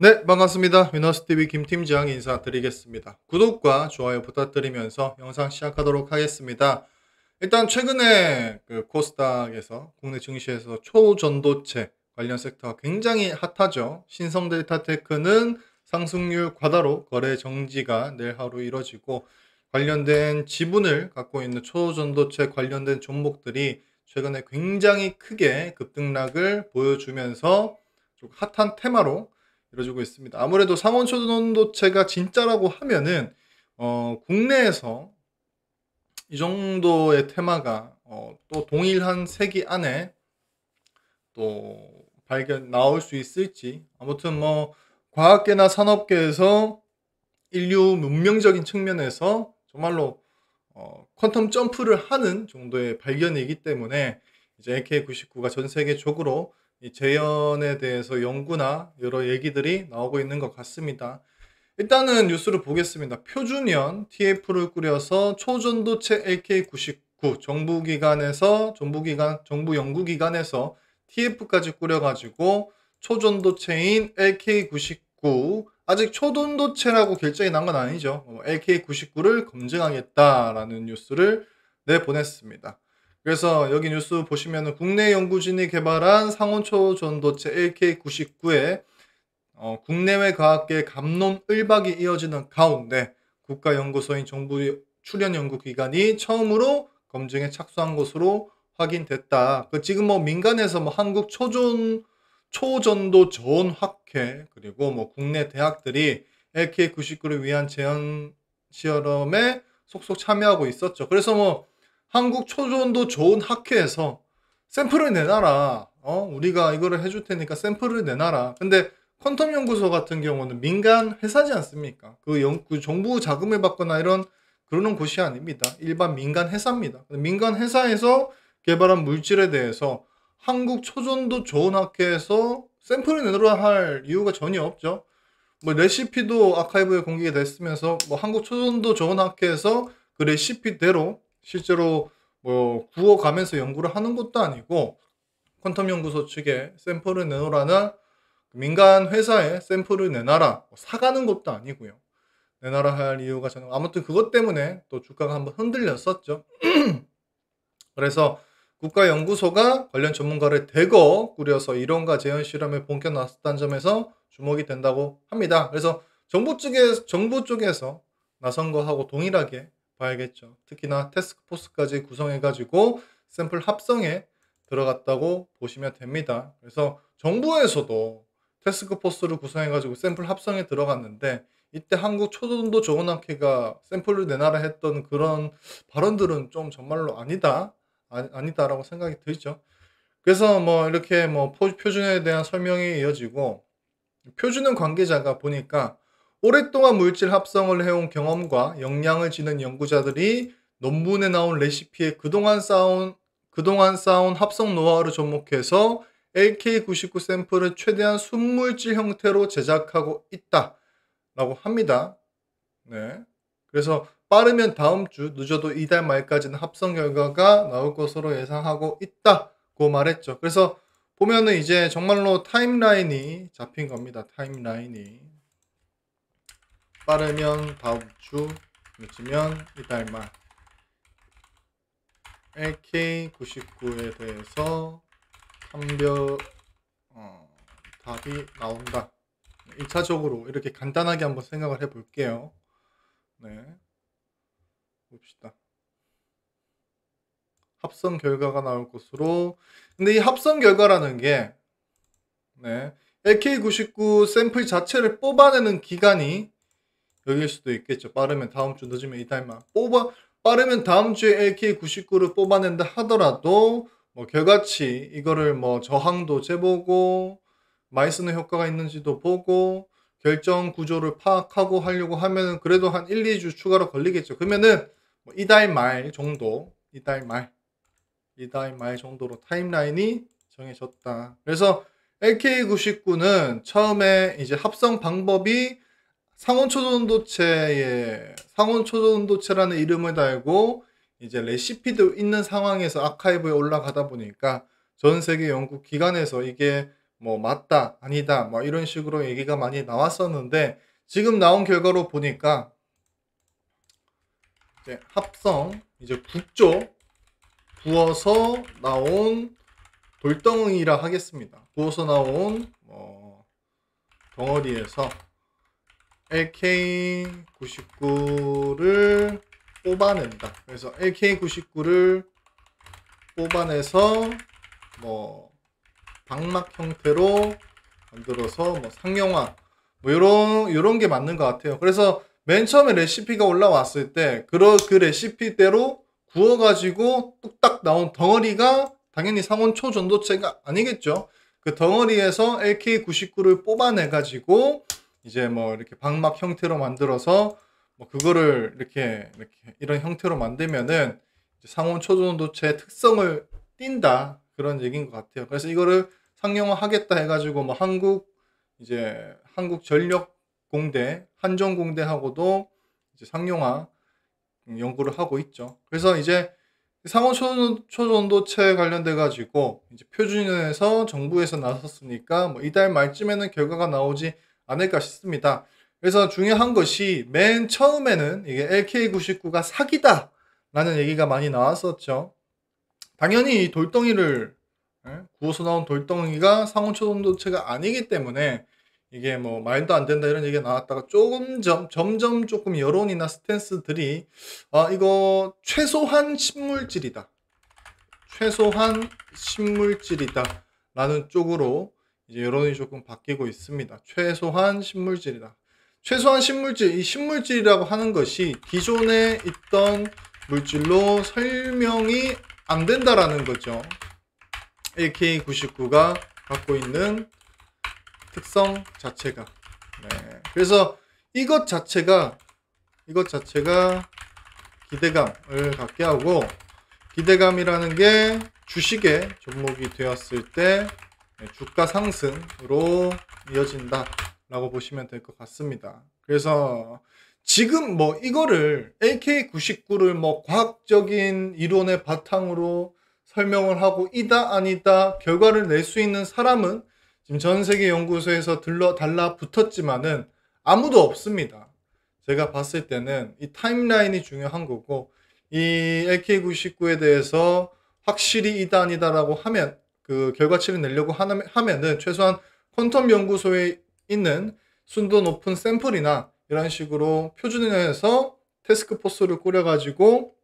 네, 반갑습니다. 위너스TV 김팀장 인사드리겠습니다. 구독과 좋아요 부탁드리면서 영상 시작하도록 하겠습니다. 일단 최근에 그 코스닥에서 국내 증시에서 초전도체 관련 섹터가 굉장히 핫하죠. 신성데이터테크는 상승률 과다로 거래 정지가 내일 하루 이뤄지고 관련된 지분을 갖고 있는 초전도체 관련된 종목들이 최근에 굉장히 크게 급등락을 보여주면서 좀 핫한 테마로 이루어지고 있습니다. 아무래도 상온초전도체가 진짜라고 하면은 어, 국내에서 이 정도의 테마가 어, 또 동일한 세기 안에 또 발견 나올 수 있을지 아무튼 뭐 과학계나 산업계에서 인류 문명적인 측면에서 정말로 어, 퀀텀 점프를 하는 정도의 발견이기 때문에 이제 AK99가 전 세계적으로 이 재현에 대해서 연구나 여러 얘기들이 나오고 있는 것 같습니다. 일단은 뉴스를 보겠습니다. 표준연 TF를 꾸려서 초전도체 LK99 정부기관에서 정부기관 정부 연구기관에서 TF까지 꾸려가지고 초전도체인 LK99 아직 초전도체라고 결정이 난 건 아니죠. LK99를 어, 검증하겠다라는 뉴스를 내보냈습니다. 그래서 여기 뉴스 보시면 국내 연구진이 개발한 상온초 전도체 LK99에 어, 국내외 과학계 감론 을박이 이어지는 가운데 국가연구소인 정부 출연 연구기관이 처음으로 검증에 착수한 것으로 확인됐다. 그 지금 뭐 민간에서 뭐 한국 초전 초전도 전학회 그리고 뭐 국내 대학들이 LK99를 위한 재현 시험에 속속 참여하고 있었죠. 그래서 뭐 한국 초전도 좋은 학회에서 샘플을 내놔라. 어, 우리가 이거를 해줄 테니까 샘플을 내놔라. 근데 퀀텀 연구소 같은 경우는 민간 회사지 않습니까? 그, 연, 그 정부 자금을 받거나 이런 그러는 곳이 아닙니다. 일반 민간 회사입니다. 민간 회사에서 개발한 물질에 대해서 한국 초전도 좋은 학회에서 샘플을 내놓으라 할 이유가 전혀 없죠. 뭐 레시피도 아카이브에 공개가 됐으면서 뭐 한국 초전도 좋은 학회에서 그 레시피대로 실제로 뭐 구워가면서 연구를 하는 것도 아니고 퀀텀 연구소 측에 샘플을 내놓으라는 민간 회사에 샘플을 내놔라 뭐 사가는 것도 아니고요. 내놔라 할 이유가 저는 아무튼 그것 때문에 또 주가가 한번 흔들렸었죠. 그래서 국가연구소가 관련 전문가를 대거 꾸려서 이론과 재현 실험에 본격 나섰다는 점에서 주목이 된다고 합니다. 그래서 정부 쪽에 정부 쪽에서 나선 거하고 동일하게 봐야겠죠. 특히나 테스크포스까지 구성해가지고 샘플 합성에 들어갔다고 보시면 됩니다. 그래서 정부에서도 테스크포스를 구성해가지고 샘플 합성에 들어갔는데 이때 한국 초등도 좋은 학회가 샘플을 내놔라 했던 그런 발언들은 좀 정말로 아니다 아, 니다라고 생각이 들죠. 그래서 뭐 이렇게 뭐 표준에 대한 설명이 이어지고 표준은 관계자가 보니까 오랫동안 물질 합성을 해온 경험과 역량을 지닌 연구자들이 논문에 나온 레시피에 그동안 쌓은 그동안 쌓은 합성 노하우를 접목해서 LK99 샘플을 최대한 순물질 형태로 제작하고 있다 라고 합니다. 네. 그래서 빠르면 다음 주, 늦어도 이달 말까지는 합성 결과가 나올 것으로 예상하고 있다고 말했죠. 그래서 보면은 이제 정말로 타임라인이 잡힌 겁니다. 타임라인이. 빠르면 다음 주, 늦으면 이달 말. LK99에 대해서 판별 어, 답이 나온다. 1차적으로 이렇게 간단하게 한번 생각을 해 볼게요. 네. 봅시다. 합성 결과가 나올 것으로. 근데 이 합성 결과라는 게, 네. LK99 샘플 자체를 뽑아내는 기간이 여기일 수도 있겠죠. 빠르면 다음 주, 늦으면 이달만. 뽑아, 빠르면 다음 주에 LK99를 뽑아낸다 하더라도, 뭐, 결과치, 이거를 뭐, 저항도 재보고, 많이 쓰는 효과가 있는지도 보고, 결정 구조를 파악하고 하려고 하면은 그래도 한 1, 2주 추가로 걸리겠죠. 그러면은, 뭐 이달 말 정도, 이달 말, 이달 말 정도로 타임라인이 정해졌다. 그래서 LK99는 처음에 이제 합성 방법이 상온초전도체의 상온초전도체라는 이름을 달고 이제 레시피도 있는 상황에서 아카이브에 올라가다 보니까 전 세계 연구 기관에서 이게 뭐 맞다, 아니다, 뭐 이런 식으로 얘기가 많이 나왔었는데 지금 나온 결과로 보니까 이제 합성 이제 북쪽 부어서 나온 돌덩이라 하겠습니다. 부어서 나온 뭐 덩어리에서 LK99를 뽑아낸다. 그래서 LK99를 뽑아내서 뭐 방막 형태로 만들어서 뭐 상용화 뭐 이런 이런 게 맞는 것 같아요. 그래서 맨 처음에 레시피가 올라왔을 때 그러 그 레시피대로 구워가지고 뚝딱 나온 덩어리가 당연히 상온 초 전도체가 아니겠죠. 그 덩어리에서 LK99를 뽑아내가지고 이제 뭐 이렇게 방막 형태로 만들어서 뭐 그거를 이렇게 이렇게 이런 형태로 만들면은 상온 초전도체의 특성을 띈다 그런 얘기인 것 같아요. 그래서 이거를 상용화 하겠다 해가지고 뭐 한국 이제 한국 전력 공대 한전 공대하고도 이제 상용화 연구를 하고 있죠. 그래서 이제 상온 초전도체 관련돼 가지고 이제 표준에서 정부에서 나섰으니까 뭐 이달 말쯤에는 결과가 나오지 않을까 싶습니다. 그래서 중요한 것이 맨 처음에는 이게 LK99가 사기다 라는 얘기가 많이 나왔었죠. 당연히 돌덩이를 예, 구워서 나온 돌덩이가 상온 초전도체가 아니기 때문에 이게 뭐 말도 안 된다 이런 얘기가 나왔다가 조금 점, 점점 조금 여론이나 스탠스들이 아 이거 최소한 신물질이다. 최소한 신물질이다. 라는 쪽으로 이제 여론이 조금 바뀌고 있습니다. 최소한 신물질이다. 최소한 신물질, 이 신물질이라고 하는 것이 기존에 있던 물질로 설명이 안 된다라는 거죠. AK99가 갖고 있는 특성 자체가. 네. 그래서 이것 자체가 이것 자체가 기대감을 갖게 하고 기대감이라는 게 주식의 종목이 되었을 때 주가 상승으로 이어진다 라고 보시면 될 것 같습니다. 그래서 지금 뭐 이거를 AK99를 뭐 과학적인 이론의 바탕으로 설명을 하고 이다 아니다 결과를 낼 수 있는 사람은 지금 전 세계 연구소에서 들러 달라 붙었지만은 아무도 없습니다. 제가 봤을 때는 이 타임라인이 중요한 거고 이 LK99에 대해서 확실히 이다 아니다라고 하면 그 결과치를 내려고 하면은 최소한 퀀텀 연구소에 있는 순도 높은 샘플이나 이런 식으로 표준화해서 테스크포스를 꾸려가지고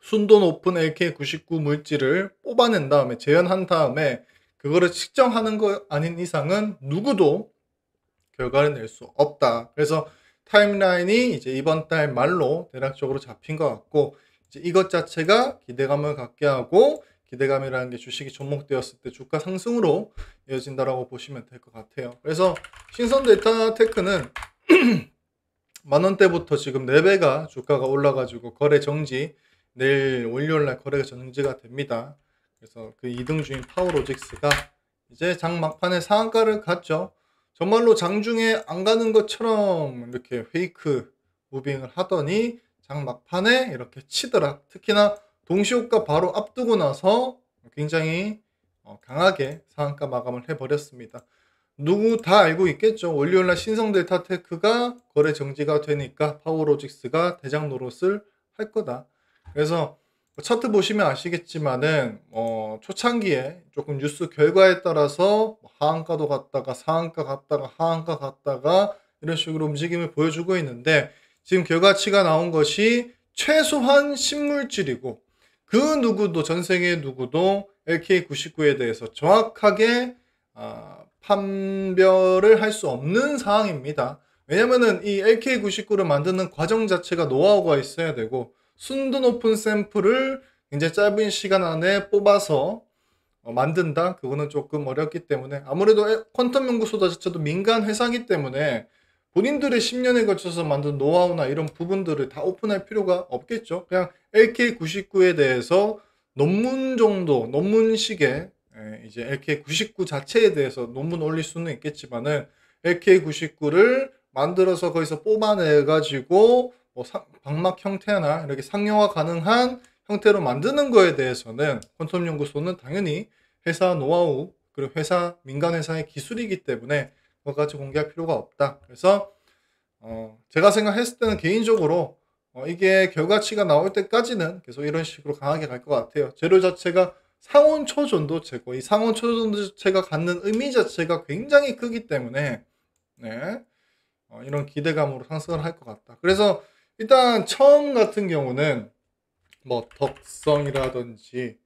순도 높은 LK99 물질을 뽑아낸 다음에 재현한 다음에 그거를 측정하는 거 아닌 이상은 누구도 결과를 낼 수 없다. 그래서 타임라인이 이제 이번 달 말로 대략적으로 잡힌 것 같고 이제 이것 자체가 기대감을 갖게 하고 기대감이라는 게 주식이 접목되었을 때 주가 상승으로 이어진다라고 보시면 될 것 같아요. 그래서 신성 델타 테크는 만 원대부터 지금 4배가 주가가 올라가지고 거래 정지 내일 월요일 날 거래가 정지가 됩니다. 그래서 그 2등 주인 파워로직스가 이제 장 막판에 상한가를 갔죠. 정말로 장중에 안 가는 것처럼 이렇게 fake 무빙을 하더니 장 막판에 이렇게 치더라. 특히나 동시호가 바로 앞두고 나서 굉장히 어, 강하게 상한가 마감을 해버렸습니다. 누구 다 알고 있겠죠. 월요일날 신성 델타 테크가 거래 정지가 되니까 파워로직스가 대장 노릇을 할 거다. 그래서 차트 보시면 아시겠지만은 어, 초창기에 조금 뉴스 결과에 따라서 하한가도 갔다가 상한가 갔다가 하한가 갔다가 이런 식으로 움직임을 보여주고 있는데 지금 결과치가 나온 것이 최소한 신물질이고 그 누구도 전 세계 누구도 LK99에 대해서 정확하게 아, 판별을 할 수 없는 상황입니다. 왜냐면은 이 LK99를 만드는 과정 자체가 노하우가 있어야 되고 순도 높은 샘플을 굉장히 짧은 시간 안에 뽑아서 어, 만든다? 그거는 조금 어렵기 때문에 아무래도 퀀텀 연구소 자체도 민간 회사기 때문에 본인들의 10년에 걸쳐서 만든 노하우나 이런 부분들을 다 오픈할 필요가 없겠죠. 그냥 LK99에 대해서 논문 정도, 논문식의 이제 LK99 자체에 대해서 논문 올릴 수는 있겠지만은 LK99를 만들어서 거기서 뽑아내 가지고 뭐 사, 방막 형태나 이렇게 상용화 가능한 형태로 만드는 거에 대해서는 퀀텀 연구소는 당연히 회사 노하우 그리고 회사 민간 회사의 기술이기 때문에 그것까지 공개할 필요가 없다. 그래서 어, 제가 생각했을 때는 개인적으로 어, 이게 결과치가 나올 때까지는 계속 이런 식으로 강하게 갈 것 같아요. 재료 자체가 상온 초전도체고 이 상온 초전도체가 갖는 의미 자체가 굉장히 크기 때문에 네, 어, 이런 기대감으로 상승을 할 것 같다. 그래서 일단 처음 같은 경우는 뭐 덕성이라든지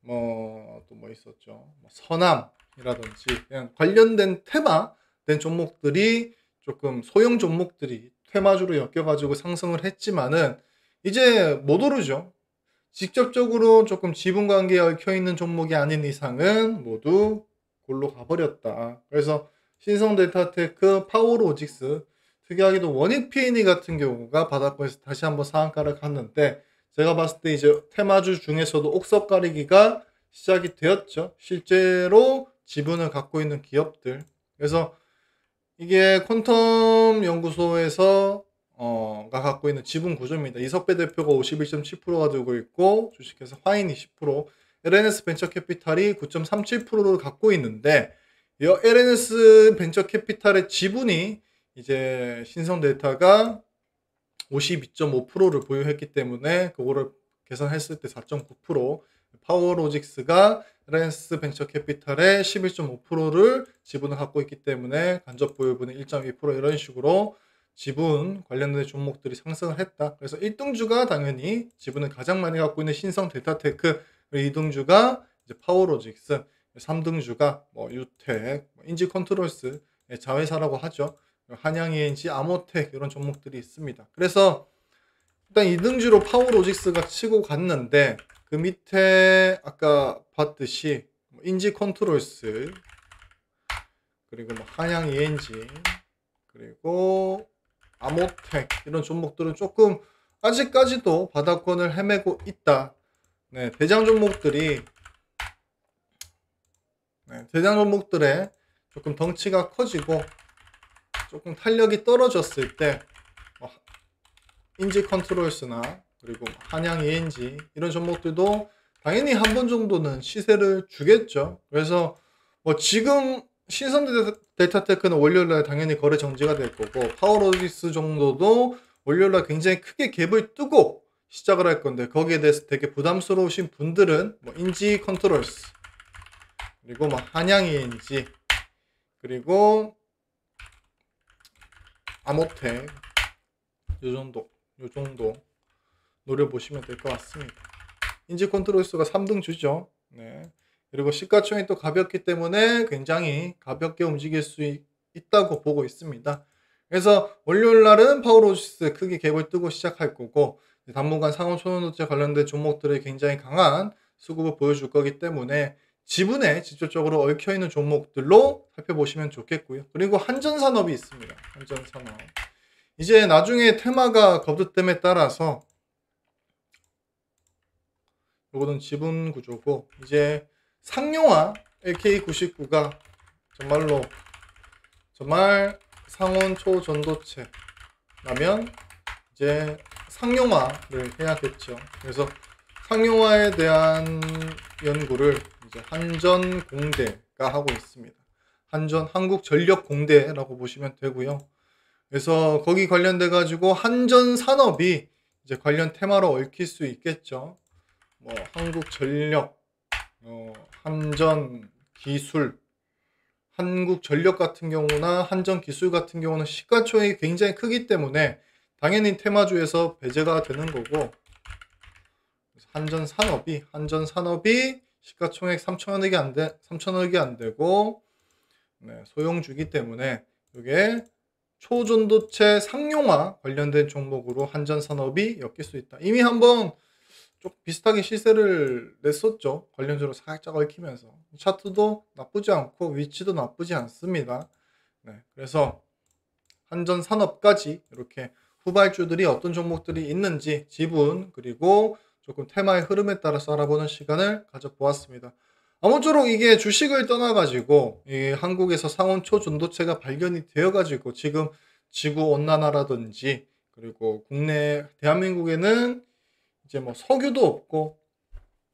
뭐 또 뭐 있었죠. 뭐 선암이라든지 그냥 관련된 테마 된 종목들이 조금 소형 종목들이 테마주로 엮여가지고 상승을 했지만은 이제 못 오르죠. 직접적으로 조금 지분 관계에 얽혀 있는 종목이 아닌 이상은 모두 골로 가버렸다. 그래서 신성 델타테크, 파워로직스, 특이하게도 원익 P&E 같은 경우가 바닥권에서 다시 한번 상한가를 갔는데 제가 봤을 때 이제 테마주 중에서도 옥석 가리기가 시작이 되었죠. 실제로 지분을 갖고 있는 기업들. 그래서 이게 퀀텀 연구소에서 어가 갖고 있는 지분 구조입니다. 이석배 대표가 51.7% 가지고 있고 주식회사 화인이 10%, L&S 벤처 캐피탈이 9.37%를 갖고 있는데 이 L&S 벤처 캐피탈의 지분이 이제 신성 델타가 52.5%를 보유했기 때문에 그거를 계산했을 때 4.9%, 파워로직스가 L&S 벤처 캐피탈의 11.5%를 지분을 갖고 있기 때문에 간접 보유분의 1.2% 이런 식으로 지분 관련된 종목들이 상승을 했다. 그래서 1등주가 당연히 지분을 가장 많이 갖고 있는 신성 델타테크, 2등주가 이제 파워로직스, 3등주가 뭐 유텍, 뭐 인지 컨트롤스 자회사라고 하죠. 한양ENG, 아모텍 이런 종목들이 있습니다. 그래서 일단 2등주로 파워로직스가 치고 갔는데 그 밑에 아까 봤듯이 뭐 인지 컨트롤스 그리고 뭐 한양 ENG 그리고 아모텍 이런 종목들은 조금 아직까지도 바닥권을 헤매고 있다. 네, 대장 종목들이 네, 대장 종목들의 조금 덩치가 커지고 조금 탄력이 떨어졌을 때 뭐, 인지 컨트롤스나 그리고 한양 ENG 이런 종목들도 당연히 한 번 정도는 시세를 주겠죠. 그래서 뭐 지금 신성 델타테크는 월요일날 당연히 거래 정지가 될 거고 파워로직스 정도도 월요일날 굉장히 크게 갭을 뜨고 시작을 할 건데 거기에 대해서 되게 부담스러우신 분들은 뭐 인지 컨트롤스 그리고 뭐 한양 ENG 그리고 아모텍 요 정도 요 정도 노려보시면 될 것 같습니다. 인지 컨트롤스가 3등 주죠. 네. 그리고 시가총이 또 가볍기 때문에 굉장히 가볍게 움직일 수 있, 다고 보고 있습니다. 그래서 월요일 날은 파워로직스 크게 갭을 뜨고 시작할 거고 당분간 상온 초전도체 관련된 종목들이 굉장히 강한 수급을 보여줄 거기 때문에 지분에 직접적으로 얽혀 있는 종목들로 살펴보시면 좋겠고요. 그리고 한전산업이 있습니다. 한전산업. 이제 나중에 테마가 거듭됨에 따라서 요거는 지분 구조고 이제 상용화 LK99가 정말로 정말 상온 초전도체 라면 이제 상용화를 해야겠죠. 그래서 상용화에 대한 연구를 이제 한전공대가 하고 있습니다. 한전 한국전력공대라고 보시면 되고요. 그래서 거기 관련돼 가지고 한전 산업이 이제 관련 테마로 얽힐 수 있겠죠. 뭐 한국전력, 어, 한전기술, 한국전력 같은 경우나 한전기술 같은 경우는 시가총액이 굉장히 크기 때문에 당연히 테마주에서 배제가 되는 거고 한전산업이 한전산업이 시가총액 3천억이 안 돼, 3천억이 안 되고 네, 소형주기 때문에 이게 초전도체 상용화 관련된 종목으로 한전산업이 엮일 수 있다. 이미 한번 좀 비슷하게 시세를 냈었죠. 관련주로 살짝 얽히면서. 차트도 나쁘지 않고 위치도 나쁘지 않습니다. 네, 그래서 한전 산업까지 이렇게 후발주들이 어떤 종목들이 있는지 지분 그리고 조금 테마의 흐름에 따라서 알아보는 시간을 가져보았습니다. 아무쪼록 이게 주식을 떠나가지고 한국에서 상온 초전도체가 발견이 되어가지고 지금 지구 온난화라든지 그리고 국내 대한민국에는 이제 뭐 석유도 없고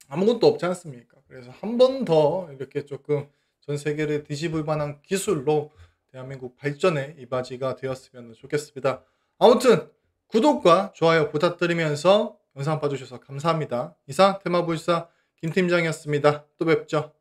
아무것도 없지 않습니까? 그래서 한 번 더 이렇게 조금 전 세계를 뒤집을 만한 기술로 대한민국 발전의 이바지가 되었으면 좋겠습니다. 아무튼 구독과 좋아요 부탁드리면서 영상 봐주셔서 감사합니다. 이상 테마불사 김 팀장이었습니다. 또 뵙죠.